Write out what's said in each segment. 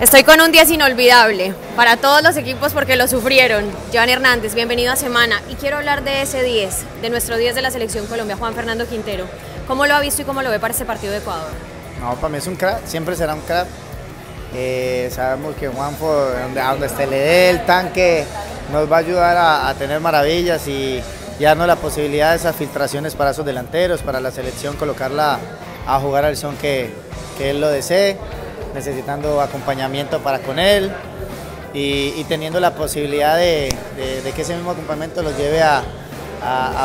Estoy con un 10 inolvidable para todos los equipos porque lo sufrieron. Joan Hernández, bienvenido a Semana. Y quiero hablar de ese 10, de nuestro 10 de la Selección Colombia, Juan Fernando Quintero. ¿Cómo lo ha visto y cómo lo ve para este partido de Ecuador? No, para mí es un crack, siempre será un crack. Eh, sabemos que Juan, donde, a donde esté le dé el tanque, nos va a ayudar a, tener maravillas y, ya no la posibilidad de esas filtraciones para esos delanteros, para la selección, colocarla a jugar al son que, que él lo desee necesitando acompañamiento para con él y, teniendo la posibilidad de, que ese mismo acompañamiento los lleve a,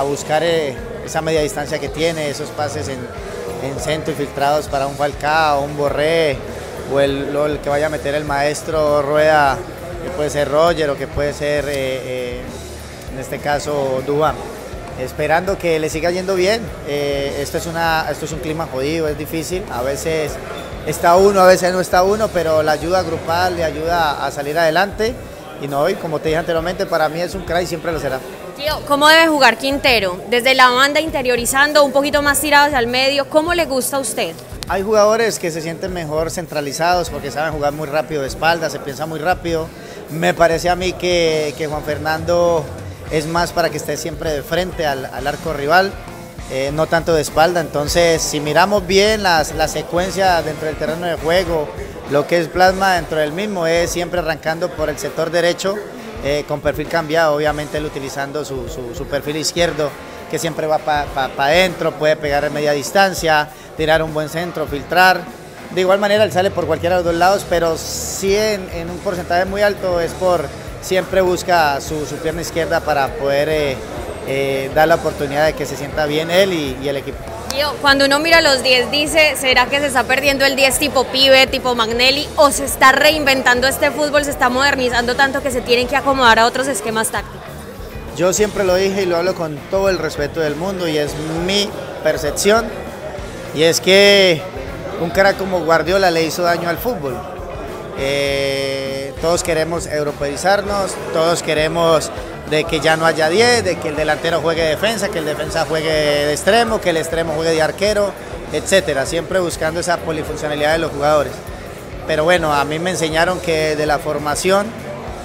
buscar eh, esa media distancia que tiene, esos pases en, centro y filtrados para un Falcao, un Borré o el, que vaya a meter el maestro Rueda, que puede ser Roger o que puede ser eh, eh, en este caso Dubán esperando que le siga yendo bien. esto, es una, esto es un clima jodido, es difícil. A veces está uno, a veces no está uno, pero la ayuda grupal le ayuda a salir adelante. Y no, y como te dije anteriormente, para mí es un crack y siempre lo será. Tío, ¿cómo debe jugar Quintero? Desde la banda interiorizando, un poquito más tirados al medio, ¿cómo le gusta a usted? Hay jugadores que se sienten mejor centralizados porque saben jugar muy rápido de espalda, se piensa muy rápido. Me parece a mí que, Juan Fernando es más para que esté siempre de frente al, al arco rival eh, no tanto de espalda. Entonces, si miramos bien las, la secuencia dentro del terreno de juego, lo que es plasma dentro del mismo es siempre arrancando por el sector derecho, eh, con perfil cambiado, obviamente él utilizando su, su, perfil izquierdo, que siempre va para adentro, puede pegar en media distancia, tirar un buen centro, filtrar. De igual manera él sale por cualquiera de los dos lados, pero sí en, un porcentaje muy alto es por siempre busca su, su pierna izquierda para poder eh, eh, da la oportunidad de que se sienta bien él y, el equipo. Cuando uno mira los 10 dice, ¿será que se está perdiendo el 10 tipo pibe, tipo Magnelli o se está reinventando este fútbol, se está modernizando tanto que se tienen que acomodar a otros esquemas tácticos? Yo siempre lo dije y lo hablo con todo el respeto del mundo y es mi percepción y es que un cara como Guardiola le hizo daño al fútbol. Eh, todos queremos europeizarnos, todos queremos de que ya no haya 10, de que el delantero juegue defensa, que el defensa juegue de extremo, que el extremo juegue de arquero, etcétera, siempre buscando esa polifuncionalidad de los jugadores. Pero bueno, a mí me enseñaron que de la formación,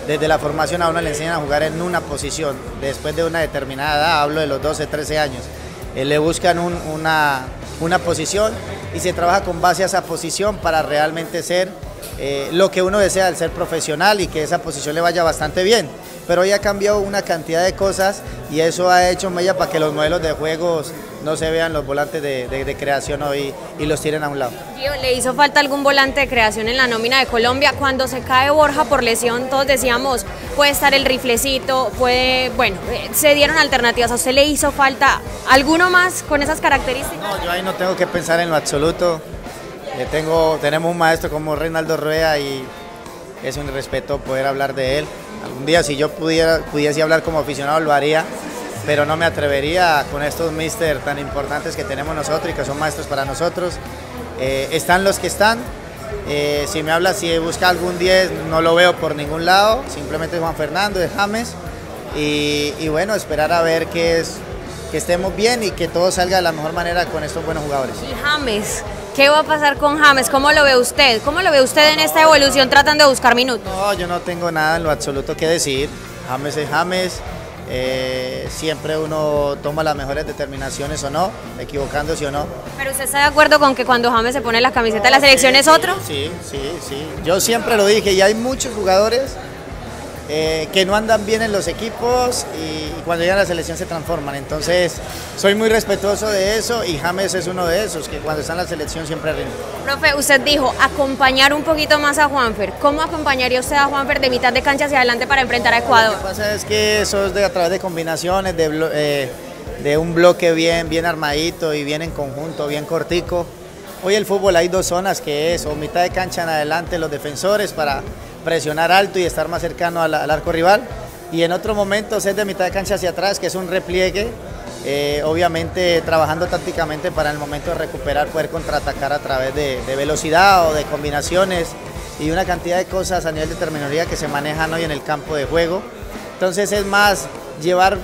desde la formación a uno le enseñan a jugar en una posición, después de una determinada edad, hablo de los 12, 13 años, eh, le buscan una, una posición y se trabaja con base a esa posición para realmente ser eh, lo que uno desea, el ser profesional y que esa posición le vaya bastante bien pero hoy ha cambiado una cantidad de cosas y eso ha hecho mella para que los modelos de juegos no se vean los volantes de, creación hoy y los tiren a un lado. ¿le hizo falta algún volante de creación en la nómina de Colombia? Cuando se cae Borja por lesión, todos decíamos, puede estar el riflecito, puede, bueno, eh, se dieron alternativas. ¿A usted le hizo falta alguno más con esas características? No, yo ahí no tengo que pensar en lo absoluto. Le tengo, tenemos un maestro como Reinaldo Rueda y es un respeto poder hablar de él. Algún día si yo pudiese hablar como aficionado lo haría, pero no me atrevería con estos mister tan importantes que tenemos nosotros y que son maestros para nosotros. Eh, están los que están. Eh, si me habla, si busca algún 10, no lo veo por ningún lado. Simplemente Juan Fernando, de James. Y, y, bueno, esperar a ver que, es, que estemos bien y que todo salga de la mejor manera con estos buenos jugadores. Y James, ¿Qué va a pasar con James? ¿Cómo lo ve usted? ¿Cómo lo ve usted en esta evolución tratando de buscar minutos? No, yo no tengo nada en lo absoluto que decir. James es James. Eh, siempre uno toma las mejores determinaciones o no, equivocándose o no. ¿Pero usted está de acuerdo con que cuando James se pone la camiseta de la selección es otro? Sí, sí, sí. Yo siempre lo dije y hay muchos jugadores eh, que no andan bien en los equipos y, cuando llegan a la selección se transforman. Entonces, soy muy respetuoso de eso y James es uno de esos, que cuando está en la selección siempre rinde. Profe, usted dijo acompañar un poquito más a Juanfer. ¿Cómo acompañaría usted a Juanfer de mitad de cancha hacia adelante para enfrentar a Ecuador? Lo que pasa es que eso es de, a través de combinaciones, de, eh, de un bloque bien, bien armadito y bien en conjunto, bien cortico. Hoy el fútbol hay dos zonas que es o mitad de cancha en adelante los defensores para presionar alto y estar más cercano al, arco rival. Y en otro momento es de mitad de cancha hacia atrás, que es un repliegue, eh, obviamente trabajando tácticamente para el momento de recuperar, poder contraatacar a través de, velocidad o de combinaciones y una cantidad de cosas a nivel de terminología que se manejan hoy en el campo de juego. Entonces es más llevar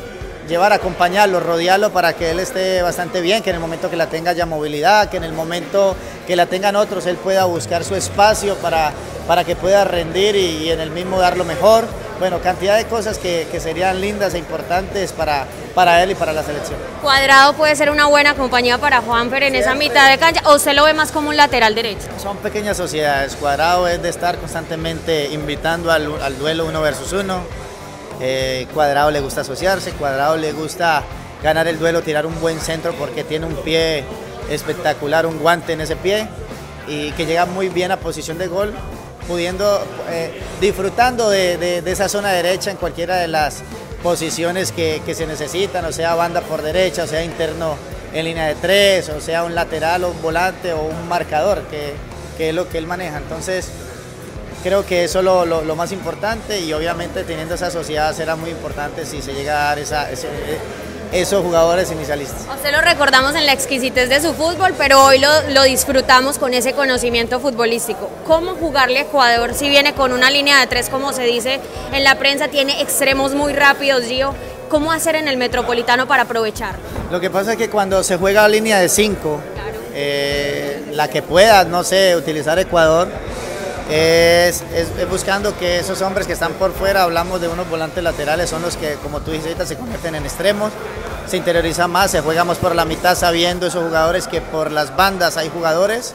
llevar, acompañarlo, rodearlo para que él esté bastante bien, que en el momento que la tenga haya movilidad, que en el momento que la tengan otros él pueda buscar su espacio para, para que pueda rendir y, en el mismo dar lo mejor. Bueno, cantidad de cosas que, que, serían lindas e importantes para, para él y para la selección. Cuadrado puede ser una buena compañía para Juanfer en esa mitad de cancha o usted lo ve más como un lateral derecho. Son pequeñas sociedades. Cuadrado es de estar constantemente invitando al, al duelo uno versus uno eh, Cuadrado le gusta asociarse, Cuadrado le gusta ganar el duelo, tirar un buen centro porque tiene un pie espectacular, un guante en ese pie y que llega muy bien a posición de gol, pudiendo, eh, disfrutando de, esa zona derecha en cualquiera de las posiciones que, se necesitan, o sea banda por derecha, o sea interno en línea de tres, o sea un lateral o un volante o un marcador, que, que es lo que él maneja. Entonces, creo que eso es lo, más importante y obviamente teniendo esa sociedad será muy importante si se llega a dar esa, esos jugadores inicialistas. Usted lo recordamos en la exquisitez de su fútbol, pero hoy lo, disfrutamos con ese conocimiento futbolístico. ¿Cómo jugarle a Ecuador si viene con una línea de tres, como se dice en la prensa, tiene extremos muy rápidos, Gio? ¿Cómo hacer en el Metropolitano para aprovechar? Lo que pasa es que cuando se juega a línea de cinco, eh, la que pueda, no sé, utilizar Ecuador, es, buscando que esos hombres que están por fuera, hablamos de unos volantes laterales, son los que, como tú dices ahorita, se convierten en extremos, se interioriza más, se juega más por la mitad sabiendo esos jugadores que por las bandas hay jugadores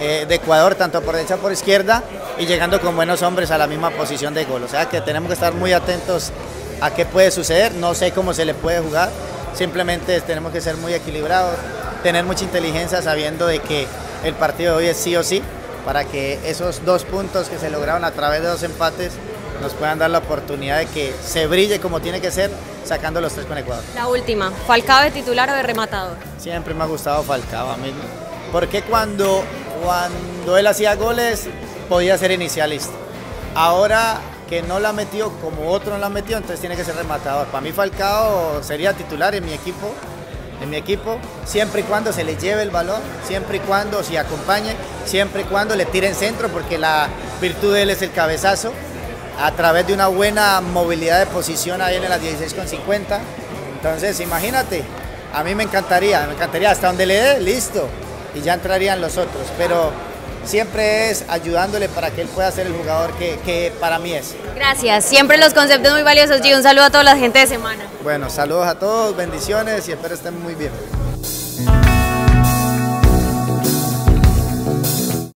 eh, de Ecuador, tanto por derecha como por izquierda, y llegando con buenos hombres a la misma posición de gol. O sea que tenemos que estar muy atentos a qué puede suceder, no sé cómo se le puede jugar, simplemente tenemos que ser muy equilibrados, tener mucha inteligencia sabiendo de que el partido de hoy es sí o sí, para que esos dos puntos que se lograron a través de dos empates nos puedan dar la oportunidad de que se brille como tiene que ser, sacando los tres con Ecuador. La última, ¿Falcao de titular o de rematador? Siempre me ha gustado Falcao a mí. Porque cuando, cuando él hacía goles podía ser inicialista. Ahora que no la metió como otro no la metió, entonces tiene que ser rematador. Para mí Falcao sería titular en mi equipo en mi equipo, siempre y cuando se le lleve el balón, siempre y cuando se acompañe, siempre y cuando le tiren centro, porque la virtud de él es el cabezazo, a través de una buena movilidad de posición ahí en las 16,50. Entonces, imagínate, a mí me encantaría, me encantaría hasta donde le dé, listo, y ya entrarían los otros, pero siempre es ayudándole para que él pueda ser el jugador que, que para mí es. Gracias, siempre los conceptos muy valiosos, y un saludo a toda la gente de semana. Bueno, saludos a todos, bendiciones y espero estén muy bien.